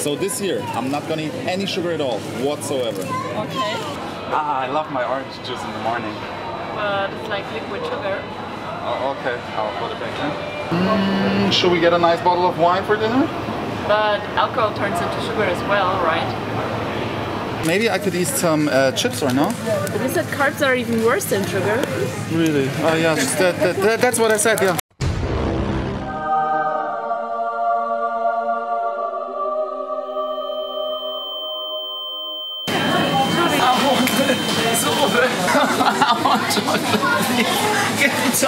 So this year, I'm not gonna eat any sugar at all, whatsoever. Okay. Ah, I love my orange juice in the morning. But it's like liquid sugar. Oh, okay, I'll put it back in. Mm, should we get a nice bottle of wine for dinner? But alcohol turns into sugar as well, right? Maybe I could eat some uh, chips or no? But you said carbs are even worse than sugar. Really? Oh yeah, that, that, that, that's what I said, yeah. so. Und, und, und,